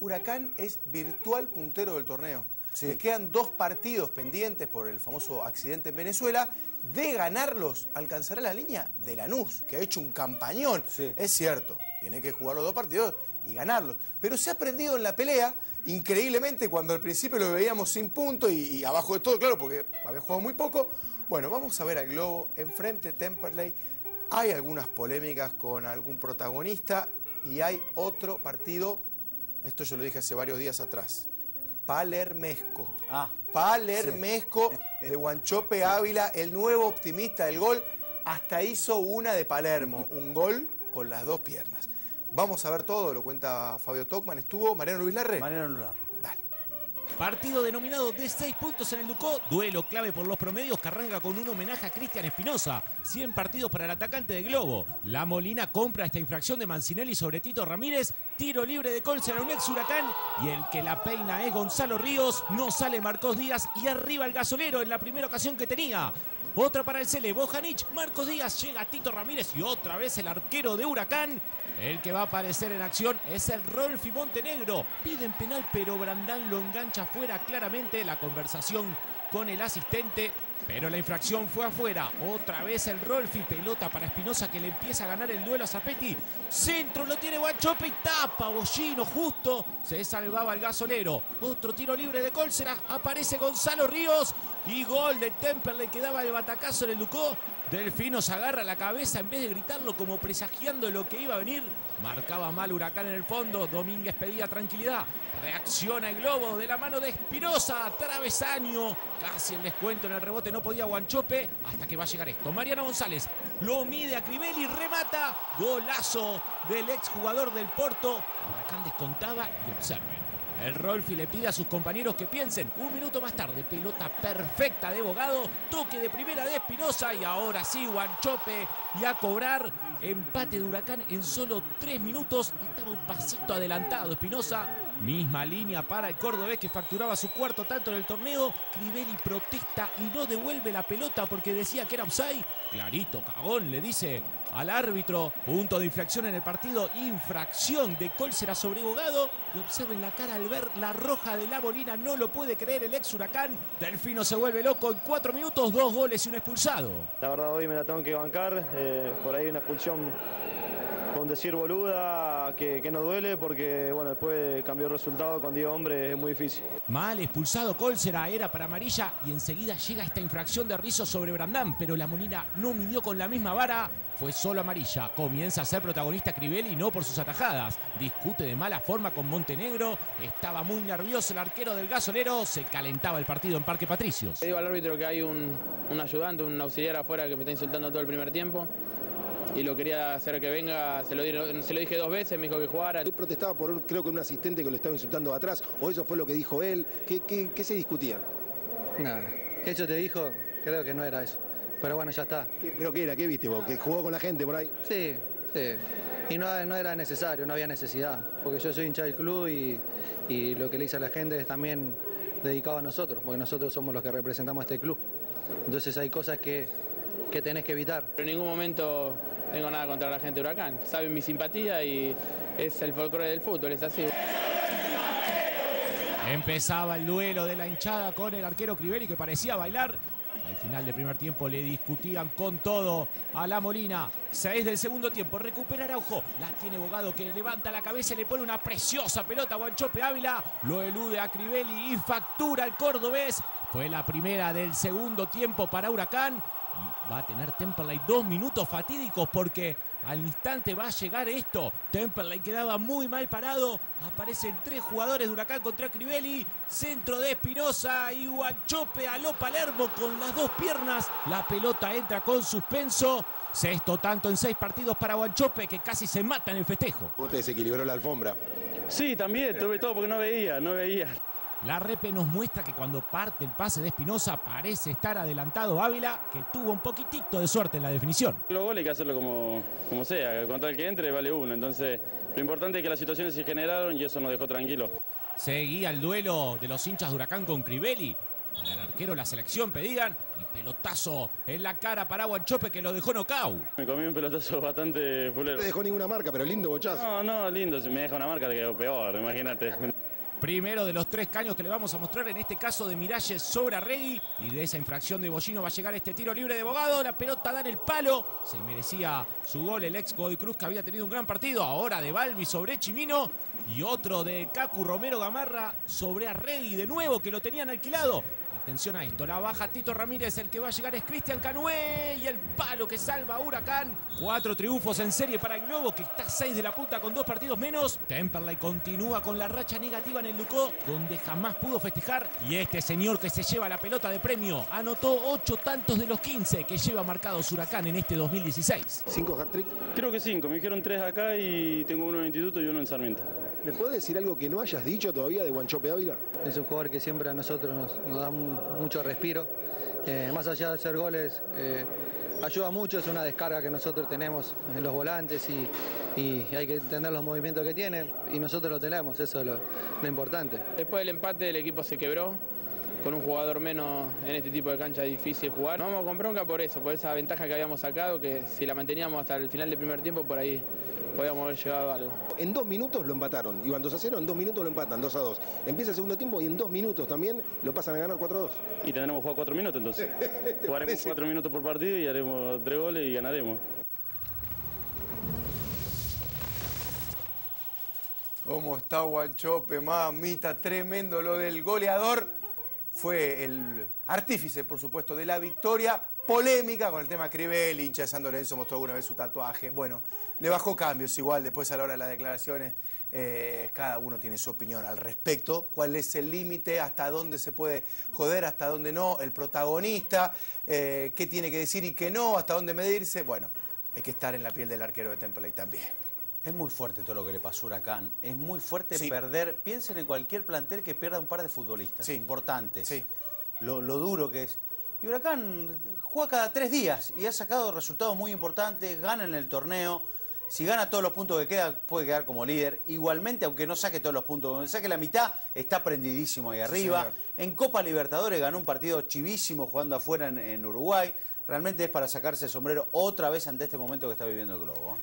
Huracán es virtual puntero del torneo. Le quedan dos partidos pendientes por el famoso accidente en Venezuela. De ganarlos, alcanzará la línea de Lanús, que ha hecho un campañón. Es cierto, tiene que jugar los dos partidos y ganarlos. Pero se ha aprendido en la pelea, increíblemente, cuando al principio lo veíamos sin punto y, y abajo de todo, claro, porque había jugado muy poco. Bueno, vamos a ver al Globo enfrente, Temperley. Hay algunas polémicas con algún protagonista y hay otro partido, esto yo lo dije hace varios días atrás, Palermesco. Ah, Palermesco de Guanchope Ávila, el nuevo optimista del gol, hasta hizo una de Palermo, un gol con las dos piernas. Vamos a ver todo, lo cuenta Fabio Tocman. ¿Estuvo Mariano Luis Larre? Mariano Luis Larre. Partido denominado de 6 puntos en el Ducó, duelo clave por los promedios que arranca con un homenaje a Cristian Espinosa. 100 partidos para el atacante de Globo. La Molina compra esta infracción de Mancinelli sobre Tito Ramírez. Tiro libre de Colcer a un ex huracán. Y el que la peina es Gonzalo Ríos. No sale Marcos Díaz y arriba el gasolero en la primera ocasión que tenía. Otra para el Cele, Bojanich, Marcos Díaz, llega Tito Ramírez y otra vez el arquero de Huracán. El que va a aparecer en acción es el Rolfi Montenegro. Piden penal, pero Brandán lo engancha fuera claramente. La conversación con el asistente. Pero la infracción fue afuera. Otra vez el Rolfi. Pelota para Espinosa que le empieza a ganar el duelo a Zapetti. Centro lo tiene Guanchope y tapa. Bollino justo. Se salvaba el gasolero. Otro tiro libre de Cólcera. Aparece Gonzalo Ríos. Y gol de Temperley que daba el batacazo en el Lucó. Delfino se agarra la cabeza en vez de gritarlo como presagiando lo que iba a venir. Marcaba mal Huracán en el fondo. Domínguez pedía tranquilidad. Reacciona el globo de la mano de Espinosa. Travesaño. Casi el descuento en el rebote. No podía Guanchope. Hasta que va a llegar esto. Mariano González lo mide a Crivelli. Remata. Golazo del exjugador del Porto. Huracán descontaba y observen. El Rolfi le pide a sus compañeros que piensen. Un minuto más tarde, pelota perfecta de Bogado. Toque de primera de Espinosa. Y ahora sí, Guanchope. Y a cobrar empate de Huracán en solo tres minutos. Estaba un pasito adelantado Espinosa. Misma línea para el cordobés que facturaba su cuarto tanto en el torneo. Crivelli protesta y no devuelve la pelota porque decía que era offside. Clarito, cagón, le dice al árbitro. Punto de infracción en el partido. Infracción de Colsera sobre Bogado. Y observen la cara al ver la roja de la bolina. No lo puede creer el ex huracán. Delfino se vuelve loco en cuatro minutos. Dos goles y un expulsado. La verdad hoy me la tengo que bancar. eh, por ahí una expulsión con decir boluda que, que no duele porque bueno después cambió el resultado con 10 hombres es muy difícil. Mal expulsado Colsera, era para amarilla y enseguida llega esta infracción de Rizzo sobre Brandán, pero la Molina no midió con la misma vara, fue solo amarilla. Comienza a ser protagonista Crivelli no por sus atajadas. Discute de mala forma con Montenegro, estaba muy nervioso el arquero del gasolero, se calentaba el partido en Parque Patricios. Le digo al árbitro que hay un, un ayudante, un auxiliar afuera que me está insultando todo el primer tiempo. Y lo quería hacer que venga, se lo, di- se lo dije dos veces, me dijo que jugara. Él protestaba por, un- creo que un asistente que lo estaba insultando atrás, o eso fue lo que dijo él. ¿Qué, qué- qué se discutía? Nada, eso te dijo, creo que no era eso. Pero bueno, ya está. ¿Qué- ¿Pero qué era? ¿Qué viste vos? ¿Que jugó con la gente por ahí? Sí, sí. Y no, no era necesario, no había necesidad. Porque yo soy hincha del club y, y lo que le dice a la gente es también dedicado a nosotros, porque nosotros somos los que representamos a este club. Entonces hay cosas que, que tenés que evitar. Pero en ningún momento tengo nada contra la gente de Huracán. Saben mi simpatía y es el folclore del fútbol, es así. Empezaba el duelo de la hinchada con el arquero Crivelli que parecía bailar. Al final del primer tiempo le discutían con todo a la Molina. Seis del segundo tiempo. Recupera Araujo. La tiene Bogado que levanta la cabeza y le pone una preciosa pelota a Guanchope Ávila. Lo elude a Crivelli y factura al cordobés. Fue la primera del segundo tiempo para Huracán. Y va a tener Temperley dos minutos fatídicos porque al instante va a llegar esto. Temperley quedaba muy mal parado. Aparecen tres jugadores de Huracán contra Crivelli. Centro de Espinosa y Guanchope a lo Palermo con las dos piernas. La pelota entra con suspenso. Sexto tanto en seis partidos para Guanchope que casi se mata en el festejo. ¿Vos te desequilibró la alfombra? Sí, también, tuve todo porque no veía, no veía. La Repe nos muestra que cuando parte el pase de Espinosa parece estar adelantado Ávila, que tuvo un poquitito de suerte en la definición. Los goles hay que hacerlo como, como sea, contra el que entre vale uno. Entonces, lo importante es que las situaciones se generaron y eso nos dejó tranquilos. Seguía el duelo de los hinchas de Huracán con Crivelli. Para el arquero la selección pedían y pelotazo en la cara para Guanchope que lo dejó nocao. Me comí un pelotazo bastante No fulero. te dejó ninguna marca, pero lindo bochazo. No, no, lindo, si me deja una marca que quedó peor, imagínate. Primero de los tres caños que le vamos a mostrar, en este caso de Miralles sobre Arregui. Y de esa infracción de Bollino va a llegar este tiro libre de Bogado. La pelota da en el palo. Se merecía su gol el ex Godoy Cruz que había tenido un gran partido. Ahora de Balbi sobre Chimino. Y otro de Cacu Romero Gamarra sobre Arregui de nuevo que lo tenían alquilado. Atención a esto, la baja Tito Ramírez, el que va a llegar es Cristian Canué y el palo que salva a Huracán. Cuatro triunfos en serie para el Globo, que está seis de la punta con dos partidos menos. Temperley continúa con la racha negativa en el Lucó, donde jamás pudo festejar. Y este señor que se lleva la pelota de premio anotó ocho tantos de los 15 que lleva marcados Huracán en este 2016. Cinco hat-trick. Creo que cinco, me dijeron tres acá y tengo uno en Instituto y uno en Sarmiento. ¿Me puedes decir algo que no hayas dicho todavía de Guanchope Ávila? Es un jugador que siempre a nosotros nos, nos da mu- mucho respiro. Eh, más allá de hacer goles, eh, ayuda mucho, es una descarga que nosotros tenemos en los volantes y, y hay que entender los movimientos que tiene y nosotros lo tenemos, eso es lo, lo importante. Después del empate el equipo se quebró. Con un jugador menos en este tipo de cancha es difícil jugar. Nos vamos con bronca por eso, por esa ventaja que habíamos sacado, que si la manteníamos hasta el final del primer tiempo, por ahí podíamos haber llegado a algo. En dos minutos lo empataron. Iban 2 a 0, en dos minutos lo empatan, 2 a 2. Empieza el segundo tiempo y en dos minutos también lo pasan a ganar 4 a 2. Y tendremos que jugar cuatro minutos entonces. Jugaremos cuatro minutos por partido y haremos tres goles y ganaremos. ¿Cómo está Guanchope, mamita? Tremendo lo del goleador. Fue el artífice, por supuesto, de la victoria. Polémica con el tema Crivelli, hincha de San Lorenzo, mostró alguna vez su tatuaje. Bueno, le bajó cambios igual después a la hora de las declaraciones. eh, cada uno tiene su opinión al respecto. ¿Cuál es el límite? ¿Hasta dónde se puede joder? ¿Hasta dónde no? El protagonista, eh, ¿qué tiene que decir y qué no? ¿Hasta dónde medirse? Bueno, hay que estar en la piel del arquero de Temperley también. Es muy fuerte todo lo que le pasó a Huracán. Es muy fuerte Sí. perder. Piensen en cualquier plantel que pierda un par de futbolistas Sí. importantes. Sí. Lo, lo duro que es. Y Huracán juega cada tres días y ha sacado resultados muy importantes, gana en el torneo. Si gana todos los puntos que queda, puede quedar como líder. Igualmente, aunque no saque todos los puntos, aunque saque la mitad, está prendidísimo ahí arriba. en Copa Libertadores ganó un partido chivísimo jugando afuera en, en Uruguay. Realmente es para sacarse el sombrero otra vez ante este momento que está viviendo el Globo. ¿eh?